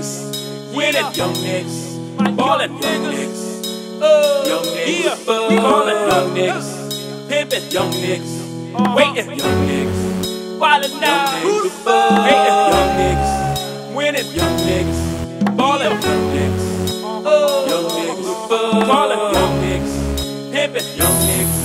niggas, winning young niggas, ballin' young niggas, young niggas, ballin' young niggas, pimpin' young niggas, waiting young niggas, wildin' out, hating young niggas, winning young niggas, ballin' young niggas, young niggas, ballin' young niggas, pimpin' young niggas.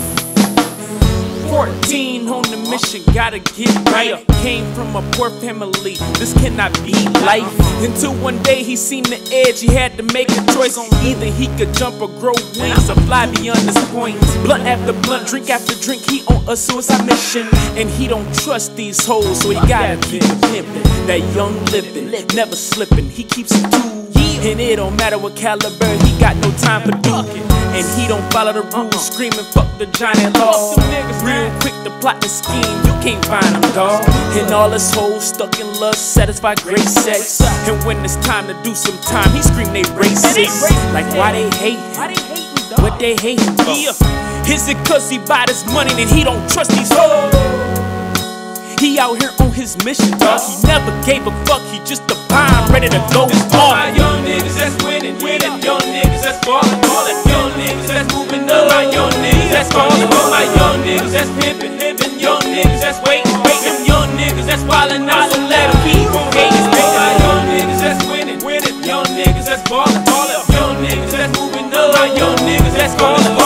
14 on the mission, gotta get right. Came from a poor family, this cannot be life. Until one day he seen the edge, he had to make a choice. on Either he could jump or grow wings or fly beyond this point. Blunt after blunt, drink after drink, he on a suicide mission. And he don't trust these hoes, so he gotta pimpin'. That young living, never slipping, he keeps it cool. And it don't matter what caliber, he got no time for duking. And he don't follow the rules, uh-uh. screaming fuck the giant law. Real quick to plot and scheme, you can't find him, dawg. And all his hoes stuck in lust, satisfied great sex. And when it's time to do some time, he scream they racist. Like why they hate him? What they hate him for? Is it cause he bought his money and he don't trust these hoes? He out here on his mission, dog. He never gave a fuck, he just a bomb, ready to go All off. my young niggas that's winning, winning. Young niggas that's ballin', that's ballin'. All my young niggas that's pimpin', pimpin'. Young niggas that's waiting, waiting. Young niggas that's wildin' out, so let 'em keep on hating. All my young niggas that's winning, winning. Young niggas that's ballin', ballin'. Young niggas that's moving up. My young niggas that's ballin'. All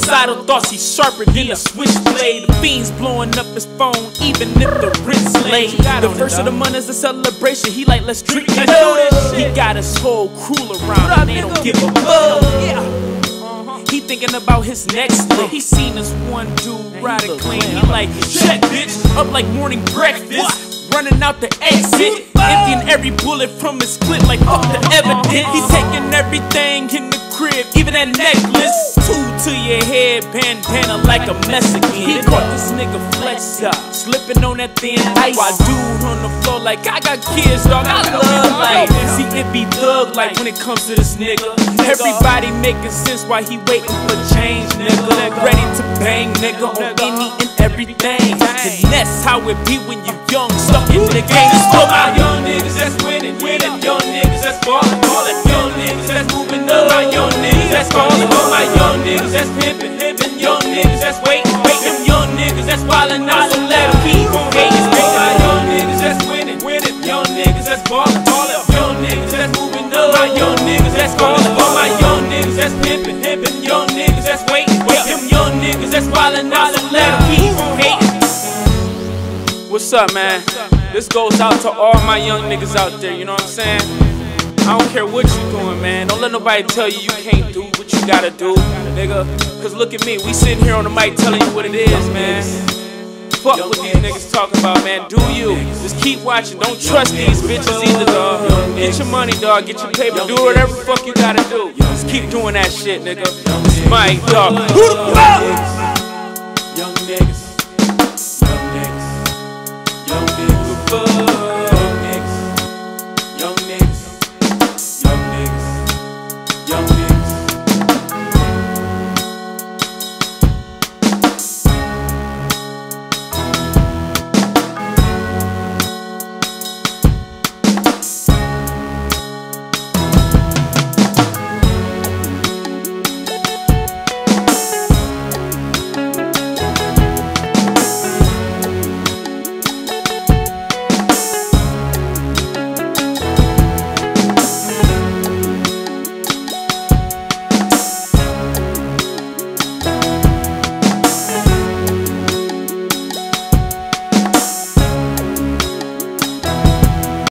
Homicidal thoughts, he's sharper than a switchblade. The fiends blowing up his phone, even if the rent's late. The first of the month is a celebration. He like, let's drink and do this. He got his whole crew around, and they don't give a fuck. Uh-huh. He thinking about his next lick. He seen this one dude ride it clean. He like, check bitch, up like morning breakfast. Running out the exit, emptying every bullet from his clip like fuck the evidence. He taking everything in the crib, even that necklace. To your head, bandana like a Mexican. He caught this nigga flex up, slipping on that thin ice. Why dude on the floor like I got kids, dog. I love life. See it be thug like when it comes to this nigga. Everybody making sense why he waiting for change, nigga. Ready to bang, nigga, on any and everything. And that's how it be when you young, stuck in the game. All my young niggas that's winning, winning. Young niggas that's ballin', ballin'. Young niggas that's moving up. Young niggas that's ballin'. That's ballin', ballin'. Young niggas that's moving up. My young niggas that's ballin'. All my young niggas that's pimpin', pimpin'. Young niggas that's waiting, waiting. Young niggas that's wildin' out, so let 'em keep on hating. What's up, man? This goes out to all my young niggas out there, you know what I'm saying? I don't care what you doing, man. Don't let nobody tell you you can't do what you gotta do, nigga. Cause look at me, we sitting here on the mic telling you what it is, man. Fuck what these niggas talking about, man. Do you? Just keep watching. Don't trust these bitches either, dog. Get your money, dog. Get your paper. Do whatever the fuck you gotta do. Just keep doing that shit, nigga. Is dog. Who the fuck? Young niggas.